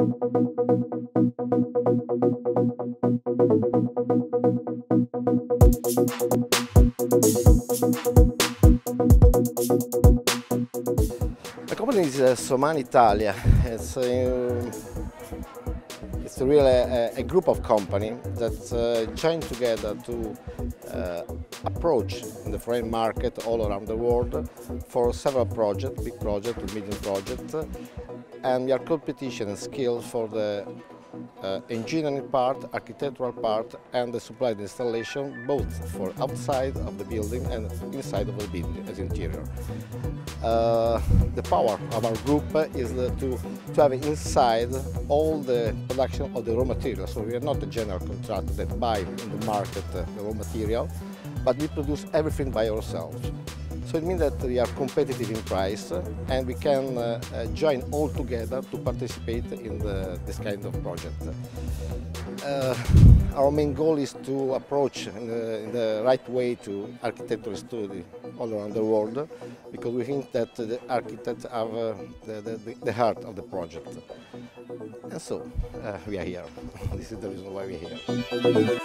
The company is uh, Somani Italia. It's, uh, it's really a, a group of companies that uh, join together to uh, approach the foreign market all around the world for several projects, big projects, medium projects, and we are competition and skills for the uh, engineering part, architectural part and the supply and installation both for outside of the building and inside of the building as interior. Uh, the power of our group is to, to have inside all the production of the raw material. So we are not a general contractor that buy in the market uh, the raw material, but we produce everything by ourselves. So it means that we are competitive in price and we can uh, uh, join all together to participate in the, this kind of project. Uh, our main goal is to approach in the, in the, right way to architectural study all around the world because we think that the architects have uh, the, the, the, heart of the project. And so uh, we are here. this is the reason why we're here.